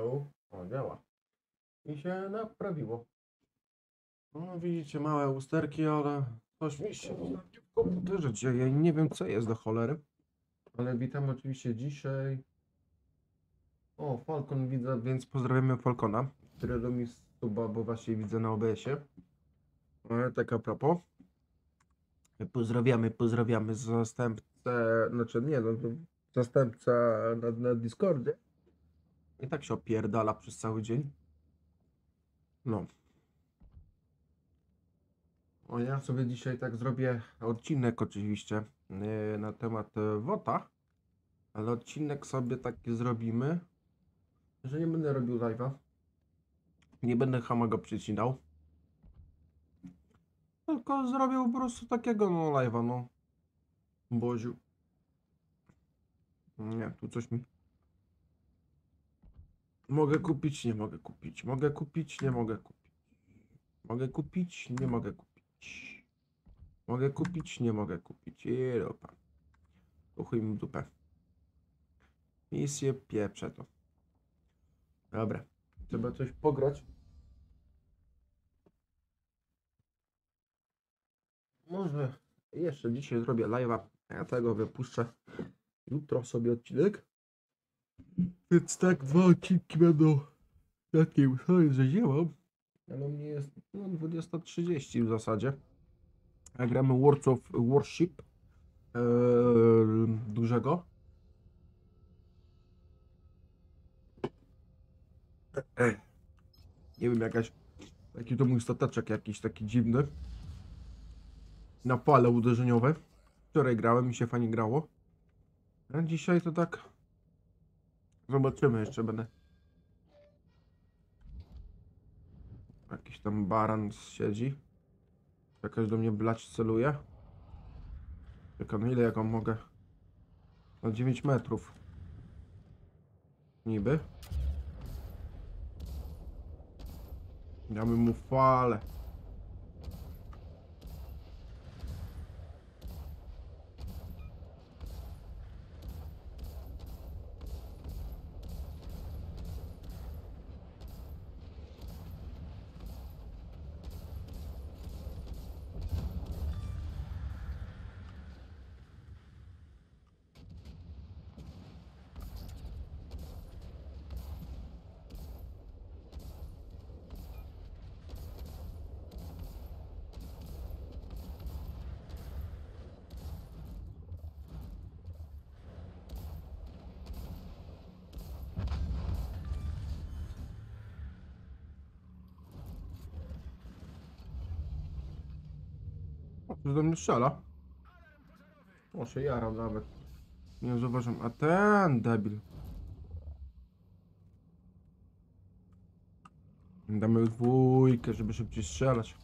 O, działa. I się naprawiło. No widzicie, małe usterki, ale coś mi się w komputerze dzieje i nie wiem co jest do cholery. Ale witam oczywiście dzisiaj. O, Falcon widzę, więc pozdrawiamy Falcona, który do mi suba, bo właśnie widzę na OBS-ie. Ale tak a propos. Pozdrawiamy, pozdrawiamy zastępcę, znaczy nie no, zastępca na, na Discordzie. I tak się opierdala przez cały dzień. No. O, ja sobie dzisiaj tak zrobię odcinek oczywiście yy, na temat e, WOTA, ale odcinek sobie taki zrobimy, że nie będę robił live'a. Nie będę hamego przycinał. Tylko zrobię po prostu takiego no live'a, no. Boziu. Nie, tu coś mi... Mogę kupić, nie mogę kupić. Mogę kupić, nie mogę kupić. Mogę kupić, nie mogę kupić. Mogę kupić, nie mogę kupić. I ropa. Uchuj mi dupę. Misję pieprze to. Dobra. Trzeba coś pograć. Może jeszcze dzisiaj zrobię live'a. Ja tego wypuszczę. Jutro sobie odcinek. Więc tak, dwa odcinki będą takim sorry, że działam. Ale mnie jest no, 20.30 w zasadzie. A gramy Words of Warship eee, dużego. Ej. Nie wiem, jakaś taki to mój stateczek jakiś taki dziwny. Na fale uderzeniowe. Wczoraj grałem i się fajnie grało. A dzisiaj to tak Zobaczymy, jeszcze będę. Jakiś tam baran siedzi. Jakaś do mnie blać celuje. Czekaj, no ile jaką mogę? Na 9 metrów. Niby. Damy mu falę. Ktoś do mnie strzela. O, się jarał nawet. Nie zauważyłem. A ten debil. Damy dwójkę, żeby szybciej strzelać.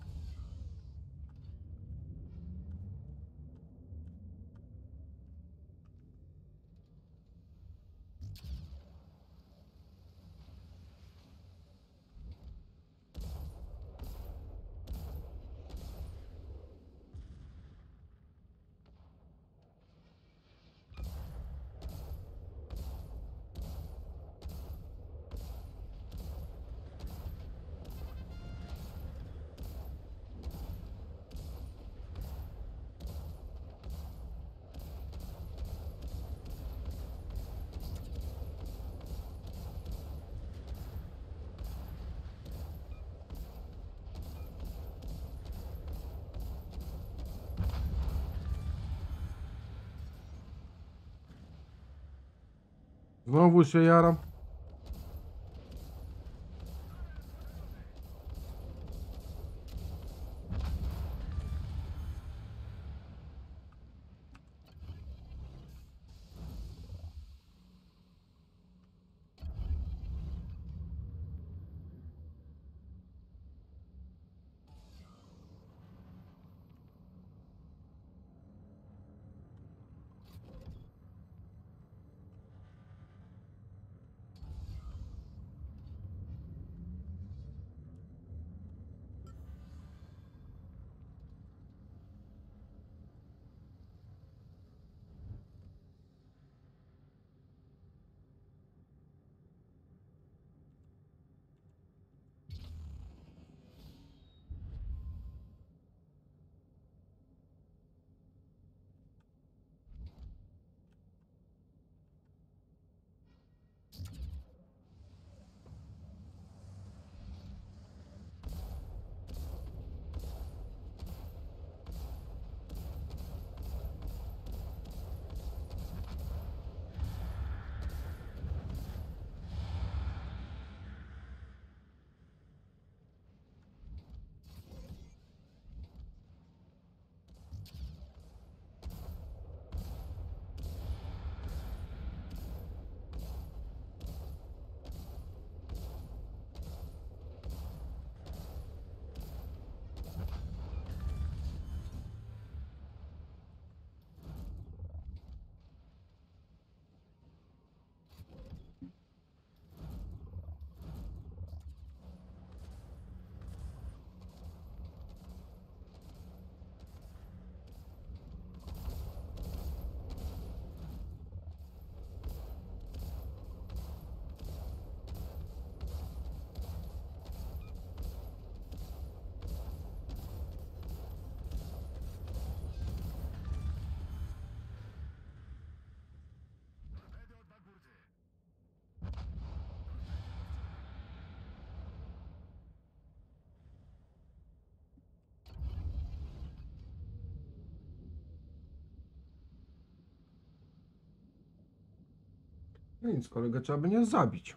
Znowu się jaram. No nic, kolegę trzeba będzie zabić.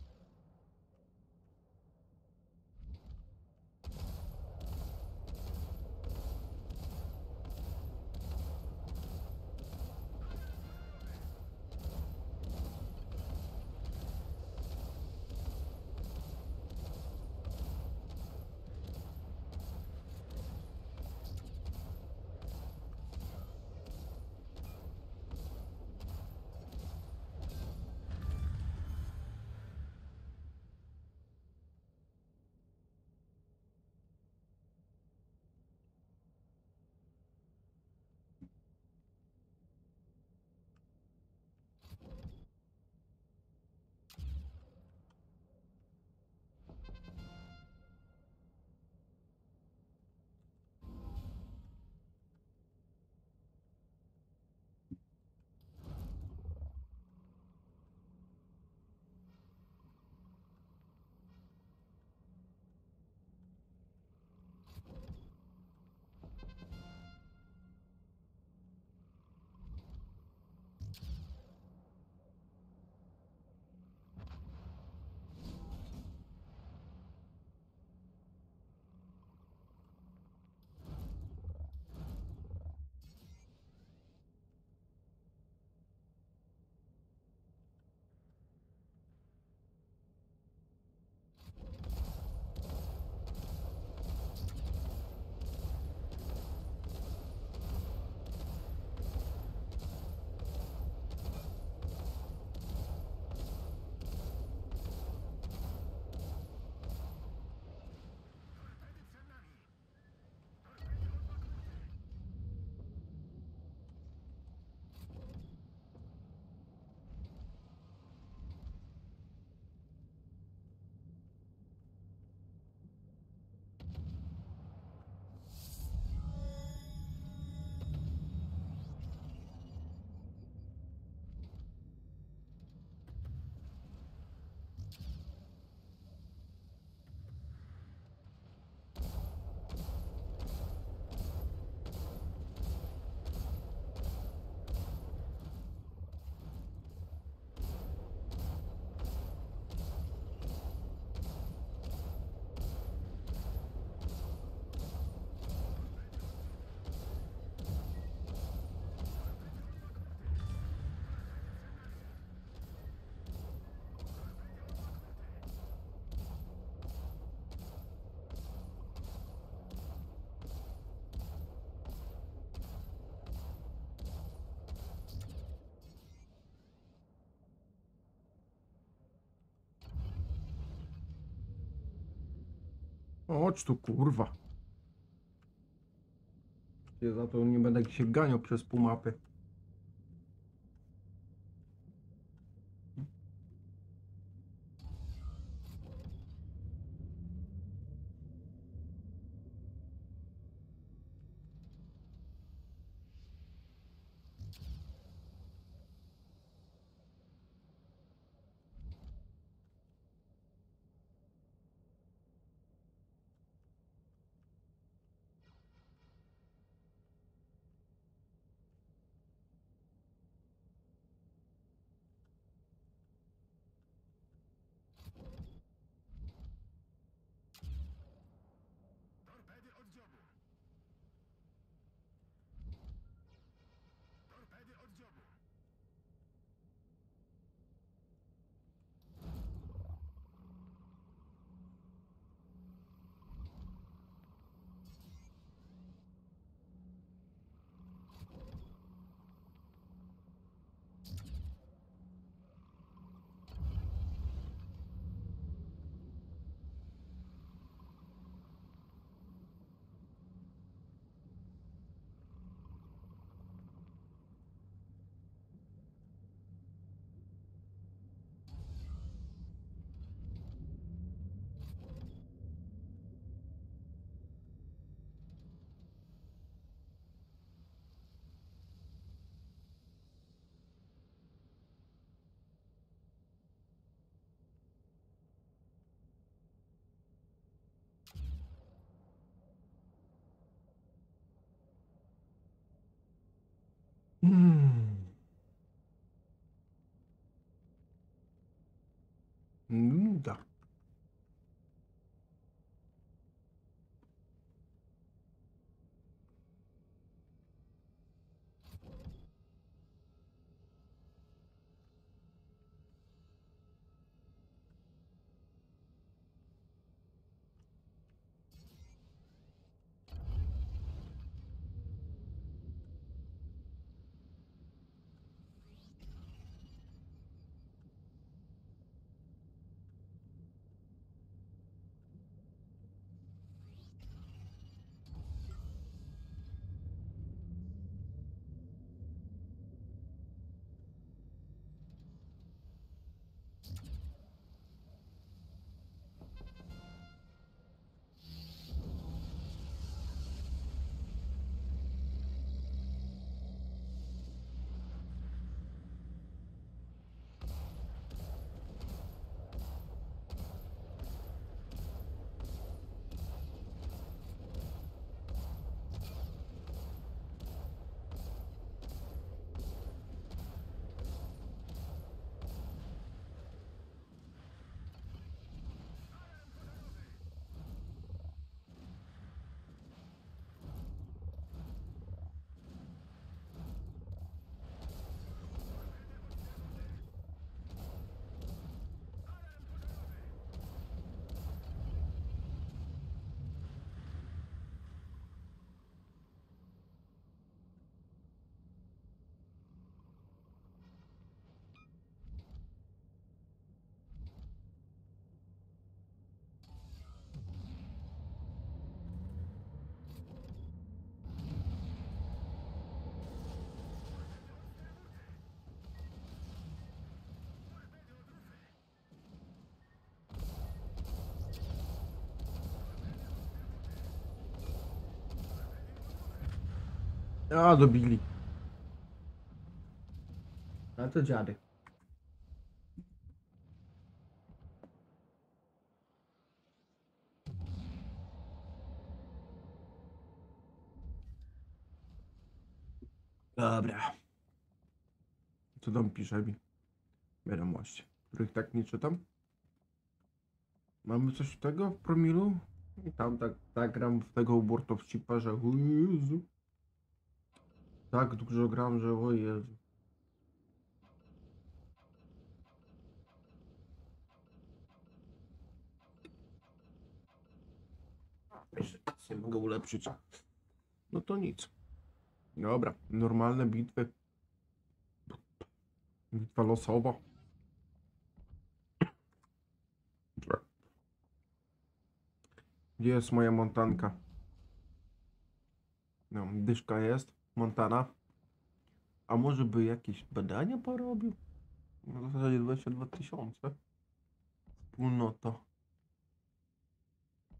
Chodź tu, kurwa. Ja za to nie będę się ganiał przez pół mapy. Da. A, dobili. A to dziady. Dobra. Co tam pisze mi? Wiadomości, których tak nie czytam. Mamy coś tego w promilu? I tam tak, tak gram w tego ubortowcipa, że o Jezu. Tak dużo gram, że o Jezu. Jeszcze nic nie mogę ulepszyć. No to nic. Dobra, normalne bitwy. Bitwa losowa. Gdzie jest moja montanka? No, dyszka jest, montana. A może by jakieś badania porobił? No w zasadzie 22 tysiące. Wspólnota.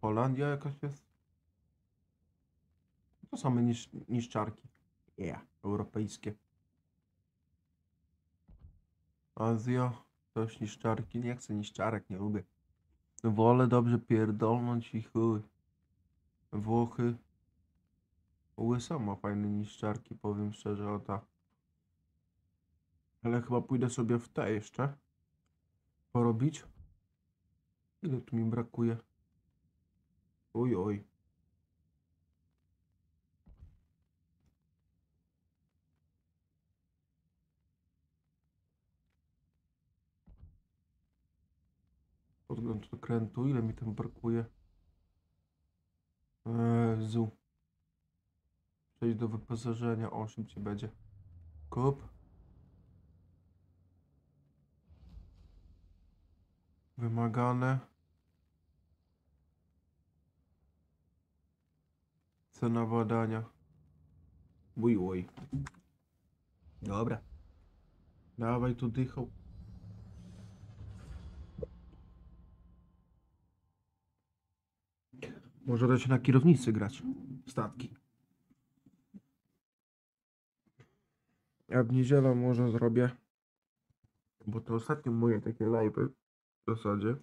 Holandia jakaś jest? To same niż, niszczarki. Yeah, europejskie. Azja, też niszczarki. Nie chcę niszczarek, nie lubię. Wolę dobrze pierdolnąć i chuj. Włochy. USA ma fajne niszczarki, powiem szczerze, o ta. Ale chyba pójdę sobie w te jeszcze. Porobić. Ile tu mi brakuje? Oj, oj. Podgląd okrętu, ile mi tam brakuje? Jezu. Przejść do wyposażenia, o szybciej będzie. Kup. Wymagane. Cena badania. Uj, uj. Dobra. Dawaj tu dychał. Może da się na kierownicy grać. Statki. Ja w niedzielę może zrobię. Bo to ostatnio moje takie live'y w zasadzie.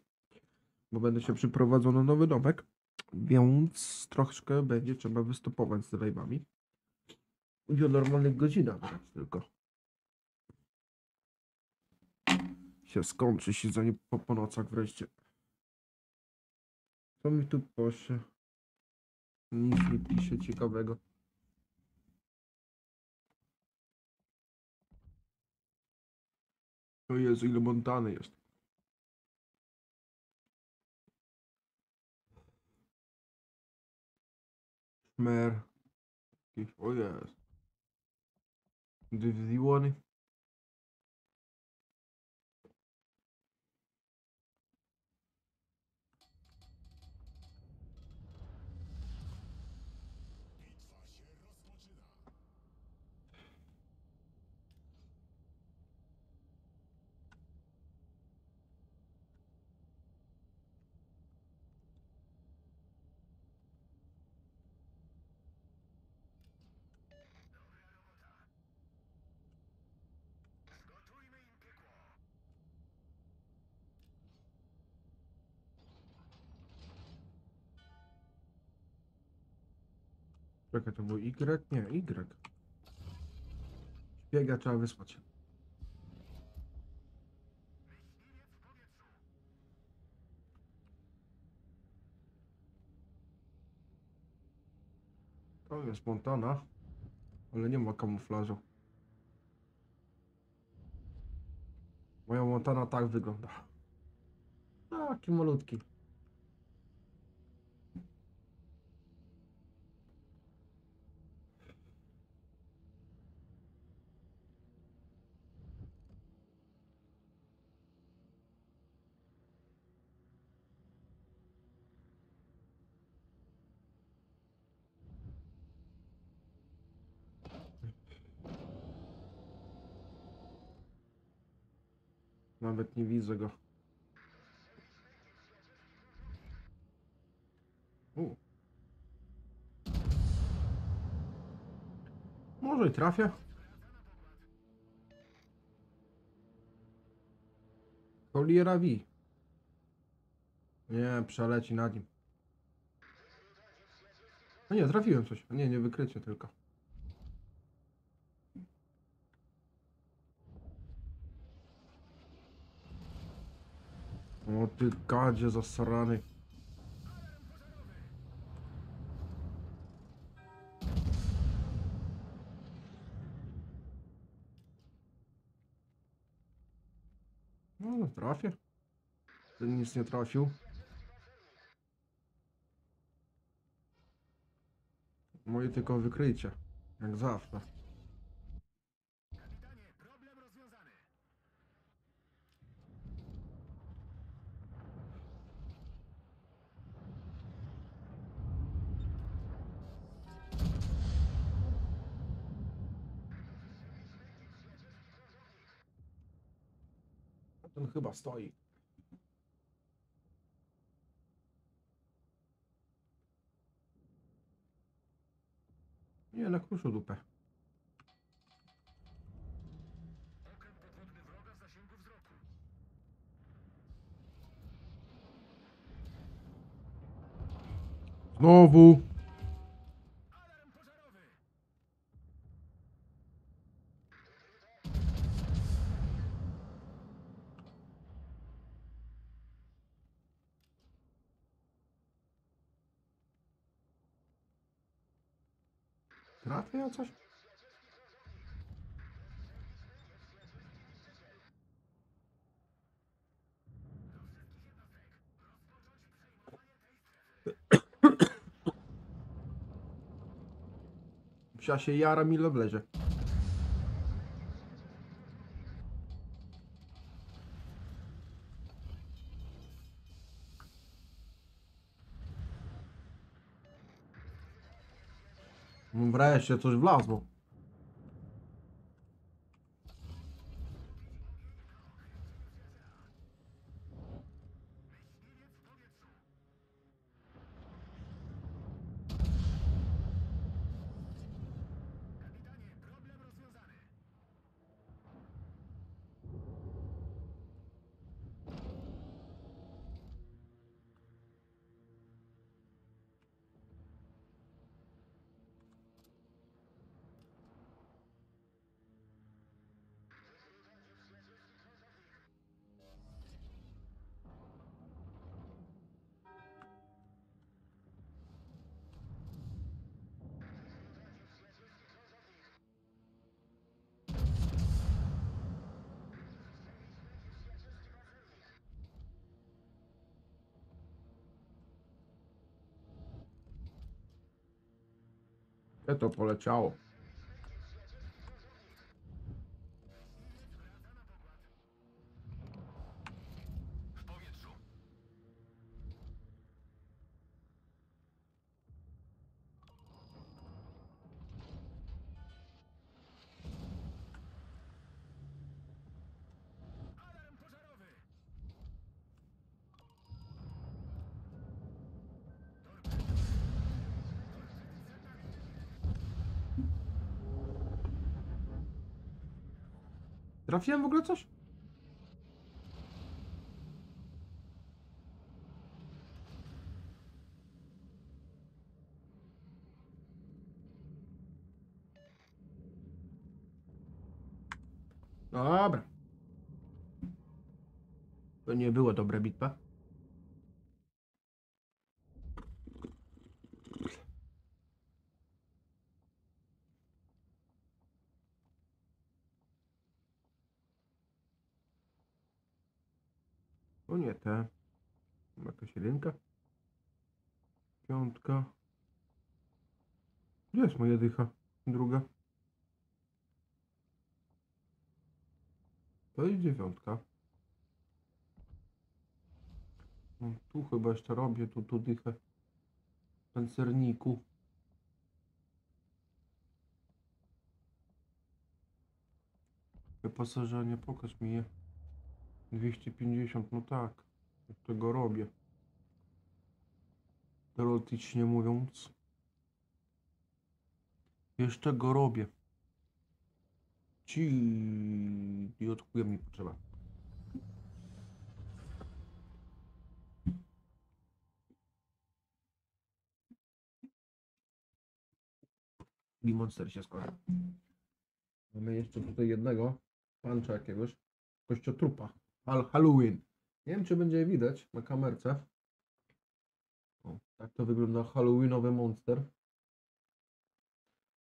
Bo będę się przyprowadzał na nowy domek. Więc troszkę będzie trzeba wystopować z live'ami. I o normalnych godzinach tylko. Się skończy siedzenie po, po nocach wreszcie. Co mi tu poszło? Nic nie pisze ciekawego. O Jezu, ile Montany jest. Jakiś- O jest. Dywizjony. Czekaj, to był Y? Nie, Y. Szpiega trzeba wysłać. To jest Montana, ale nie ma kamuflażu. Moja Montana tak wygląda. Taki malutki. Nawet nie widzę go. U. Może i trafię. Coliera V. Nie, przeleci nad nim. No nie, trafiłem coś. Nie, nie wykrycie tylko. O ty gadzie zasrany. No, no trafię. Ten nic nie trafił. Moje tylko wykrycie. Jak zawsze. Stoi. Nie, na kruszu dupę. Znowu. Trafię ja coś? Psia się jara mi wlezie. No Wreszcie coś wlazło. to poleciało. Trafiłem w ogóle coś? Dobra. To nie było dobre bitwa. O nie, te. Jakaś jedynka. Piątka. Gdzie jest moja dycha? Druga. To jest dziewiątka. No, tu chyba jeszcze robię, tu, tu dychę. Pancerniku. Wyposażenie, pokaż mi je. 250, no tak. Tego robię. Teoretycznie mówiąc. Jeszcze go robię. Ci i mi potrzeba. I monster się skończył. Mamy jeszcze tutaj jednego pancza jakiegoś. Kościotrupa. Hal Halloween. Nie wiem, czy będzie widać na kamerce. O, tak to wygląda Halloweenowy monster.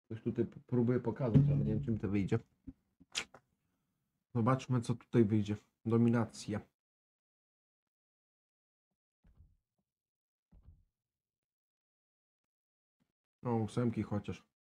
Coś tutaj próbuję pokazać, ale nie wiem, czym to wyjdzie. Zobaczmy, co tutaj wyjdzie. Dominacja. O, ósemki chociaż.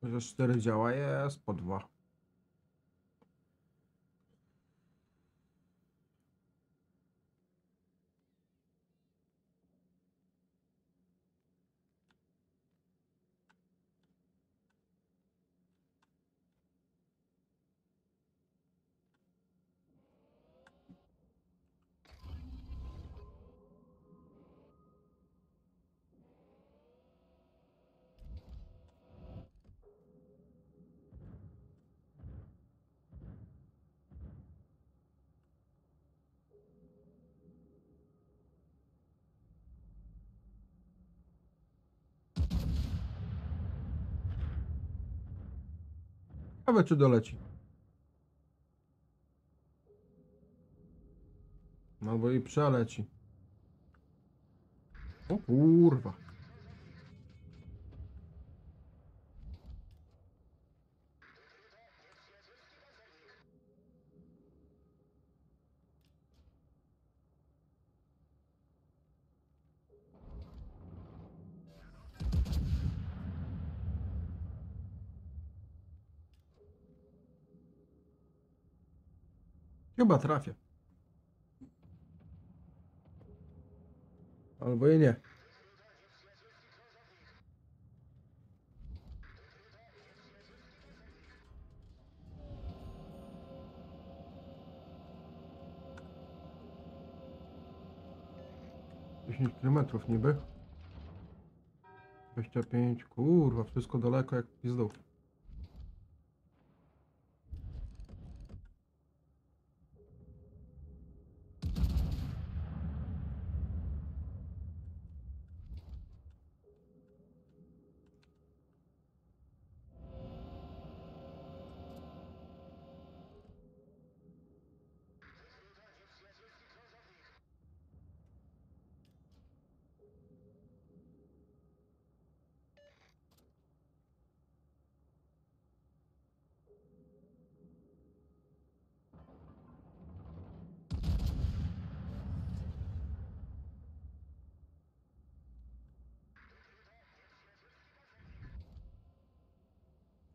Chociaż 4 działa jest po 2. Ciekawe czy doleci. Albo i przeleci. O kurwa. Chyba trafię. Albo i nie. Kilometrów niby. 25, kurwa, wszystko daleko jak pizdą.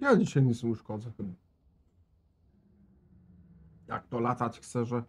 Ja dzisiaj nic nie uszkodzę. Jak to latać chcę, że...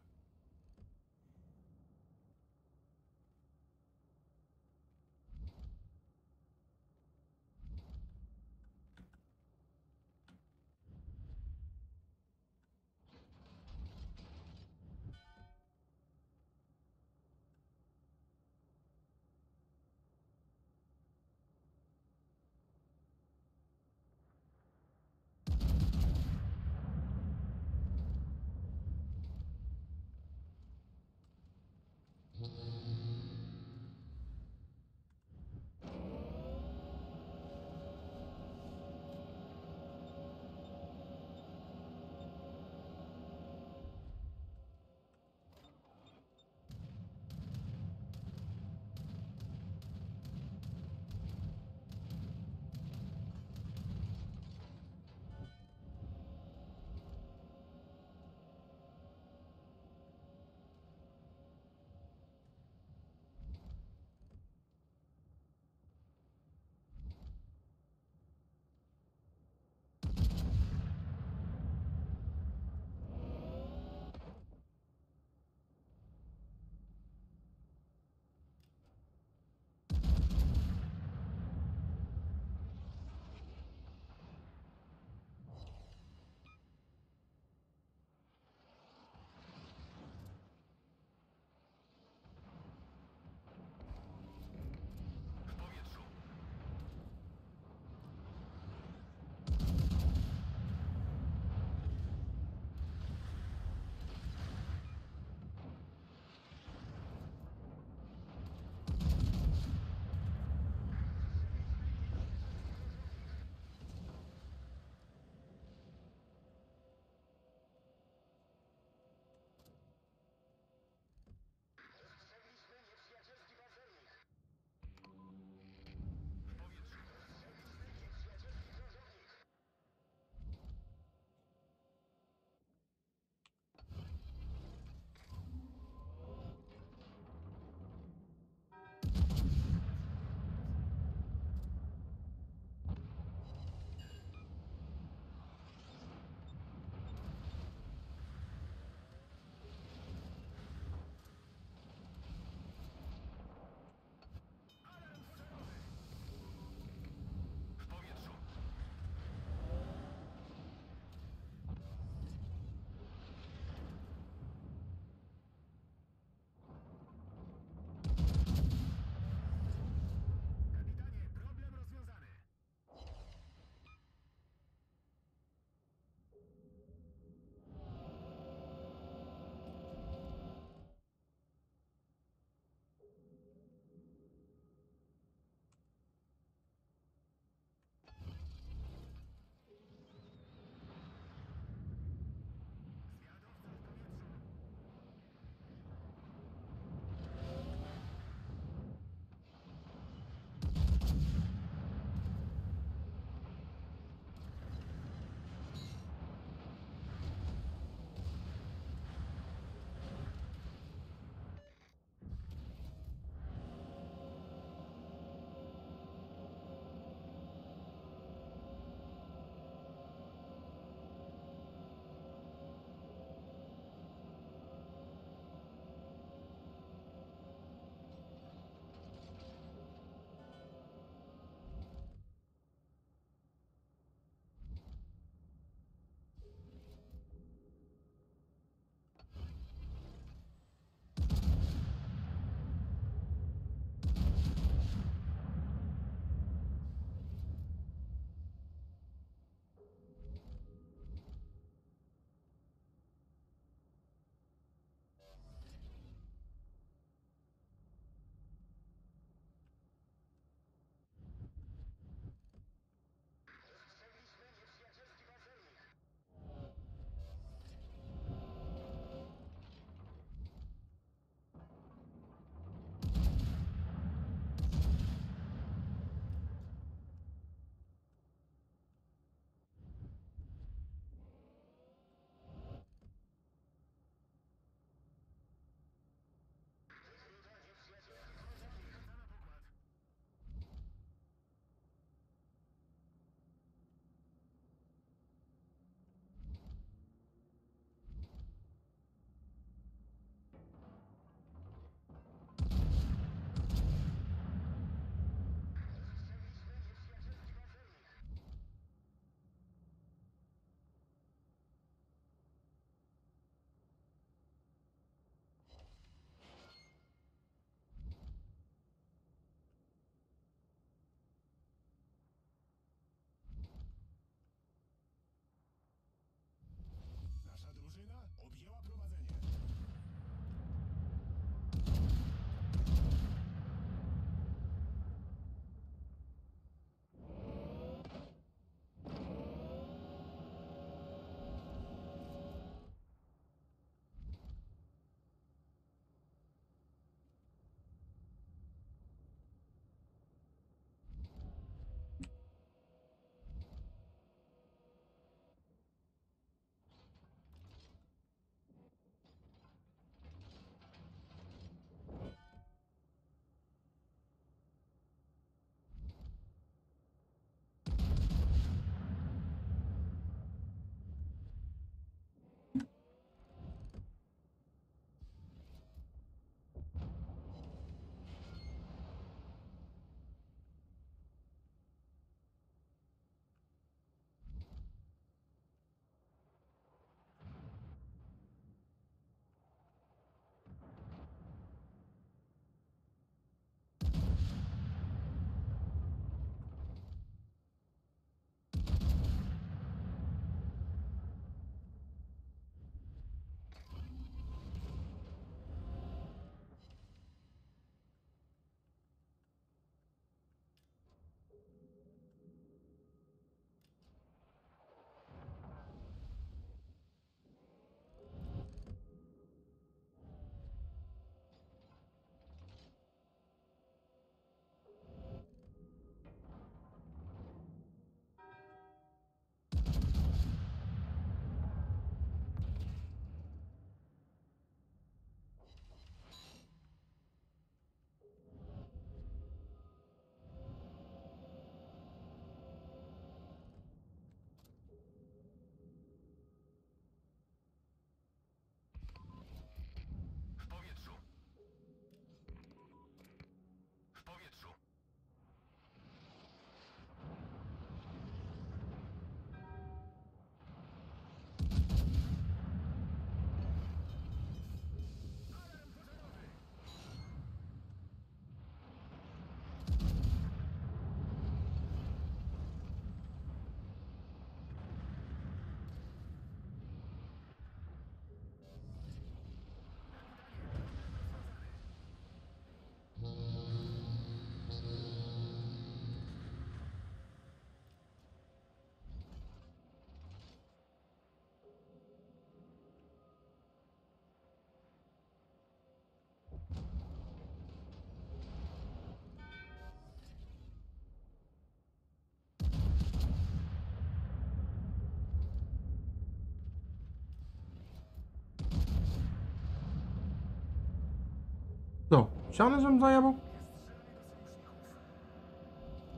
Ścianę żem zajebał?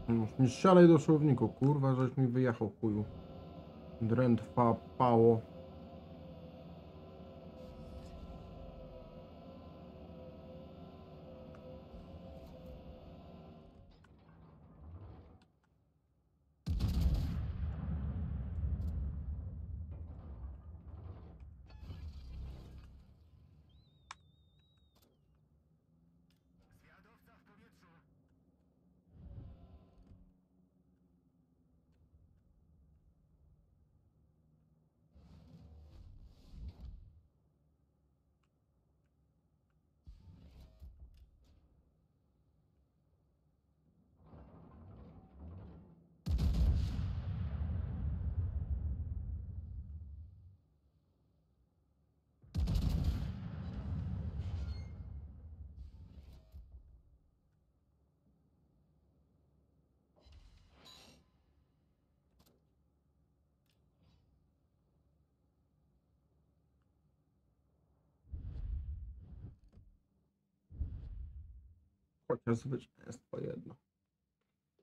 No, Nie strzelaj do słowniku, kurwa, żeś mi wyjechał, chuju. Drętwa, pało. Chociaż zwycięstwo jedno.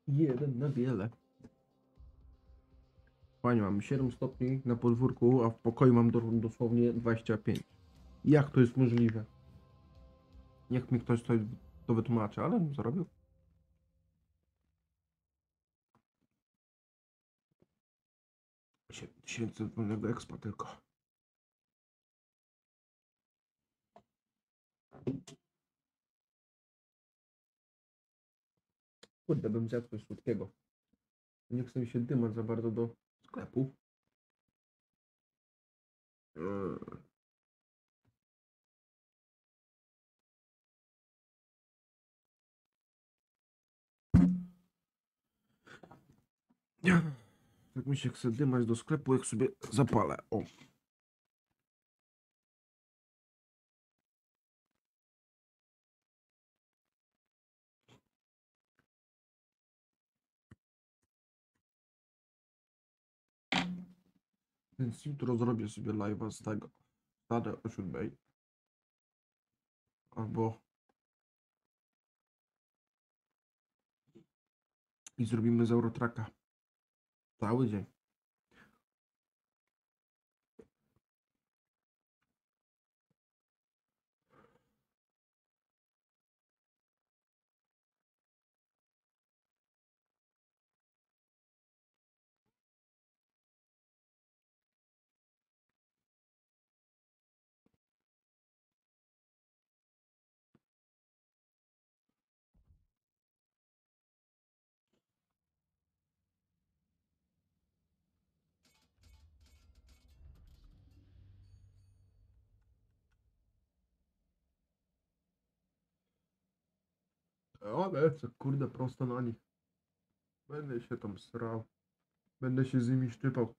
Jeden na wiele. Panie, mam 7 stopni na podwórku, a w pokoju mam do, dosłownie 25. Jak to jest możliwe? Niech mi ktoś coś to wytłumaczy, ale zrobił. Tysięcy wolnego expa tylko. Kurde, bym zjadł coś słodkiego. Nie chcę mi się dymać za bardzo do sklepu. Eee. Tak mi się chce dymać do sklepu, jak sobie zapalę. O. Więc jutro zrobię sobie live'a z tego. Wstadę o siódmej. Albo... I zrobimy z Eurotraka. Cały dzień. O, lecę, kurde, prosto na nich. Będę się tam srał. Będę się z nimi szczypał.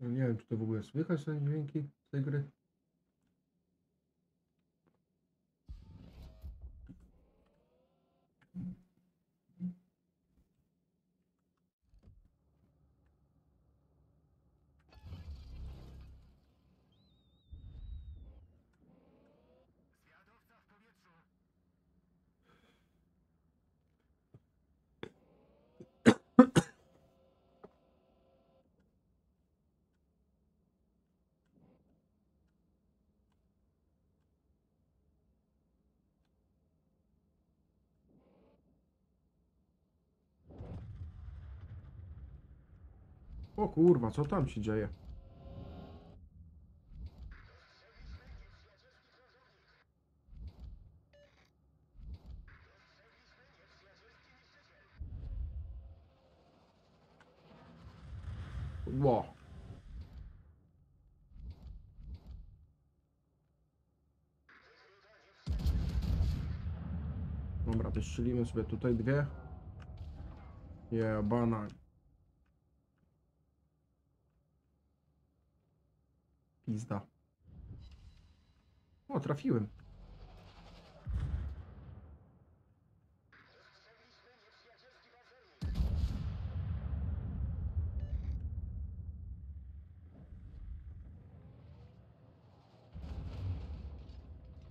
Nie wiem, czy to w ogóle słychać te dźwięki tej gry. Kurwa, co tam się dzieje? Ło. Dobra, wystrzelimy sobie tutaj dwie. Jebana. Pizda. O, trafiłem.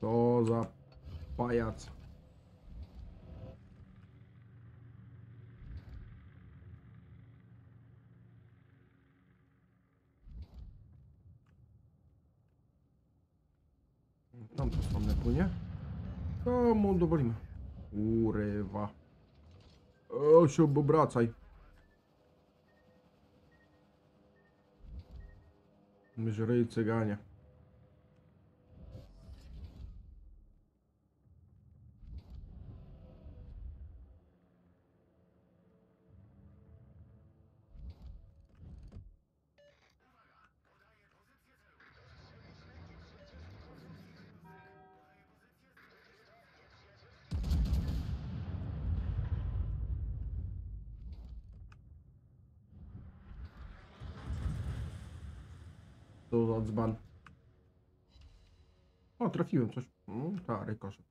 To za pajac. Tam to stronę płynie. Komu dowolimy. Urywa. O, się obracaj. Żryj cyganie. To za dzban. O, trafiłem coś. Mm, tak, rykosze.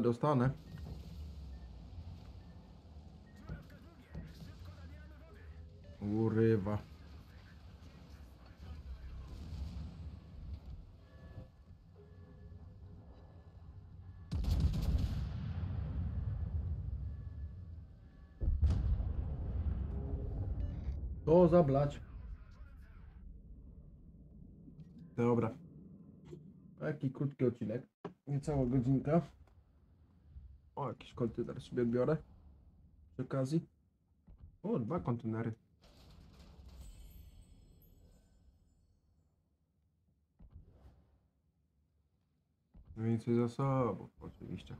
Dostanę. Urywa. To zablać. Dobra. Taki krótki odcinek. Niecała godzinka. O, jakiś kontener sobie biorę. Przy okazji. O, dwa kontenery. Więcej zasobów, oczywiście.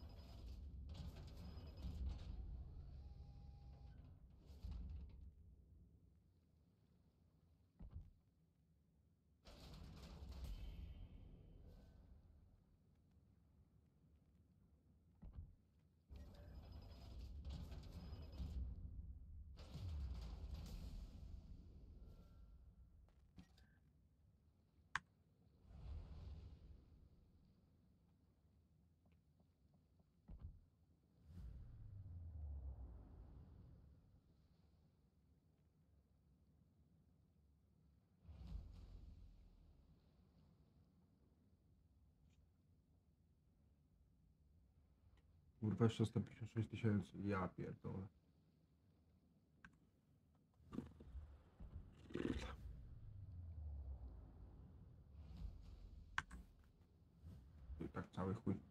Kurwa, jeszcze 156 tysięcy. Ja pierdolę. I tak cały chuj.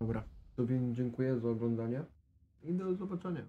Dobra, to dziękuję za oglądanie i do zobaczenia.